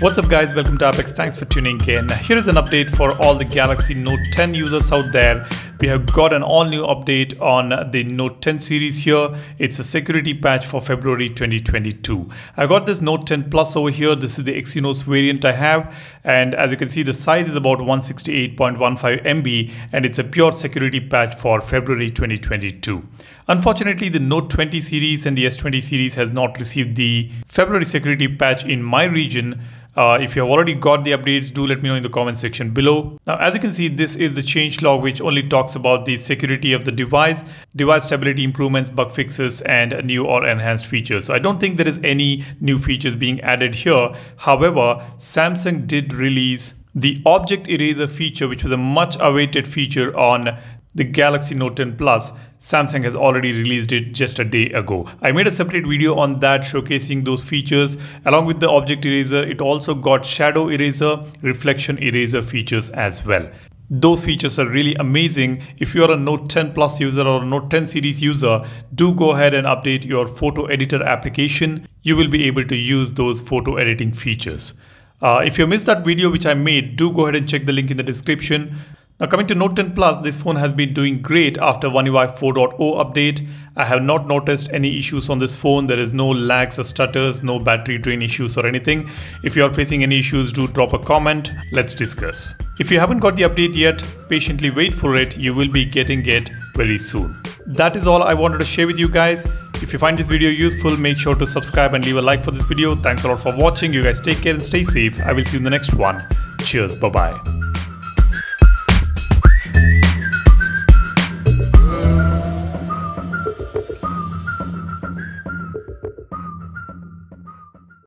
What's up guys, welcome to AppX, thanks for tuning in. Here is an update for all the Galaxy Note 10 users out there. We have got an all new update on the Note 10 series here. It's a security patch for February 2022. I got this Note 10 Plus over here. This is the Exynos variant I have. And as you can see, the size is about 168.15 MB and it's a pure security patch for February 2022. Unfortunately, the Note 20 series and the S20 series has not received the February security patch in my region. Uh, if you have already got the updates, do let me know in the comment section below. Now, as you can see, this is the change log which only talks about the security of the device, device stability improvements, bug fixes, and new or enhanced features. So I don't think there is any new features being added here. However, Samsung did release the object eraser feature, which was a much awaited feature on the Galaxy Note 10 Plus. Samsung has already released it just a day ago. I made a separate video on that showcasing those features. Along with the object eraser, it also got shadow eraser, reflection eraser features as well. Those features are really amazing. If you are a Note 10 Plus user or a Note 10 series user, do go ahead and update your photo editor application. You will be able to use those photo editing features. Uh, if you missed that video which I made, do go ahead and check the link in the description. Now coming to Note 10 Plus, this phone has been doing great after One UI 4.0 update. I have not noticed any issues on this phone. There is no lags or stutters, no battery drain issues or anything. If you are facing any issues, do drop a comment. Let's discuss. If you haven't got the update yet, patiently wait for it. You will be getting it very soon. That is all I wanted to share with you guys. If you find this video useful, make sure to subscribe and leave a like for this video. Thanks a lot for watching. You guys take care and stay safe. I will see you in the next one. Cheers. Bye-bye.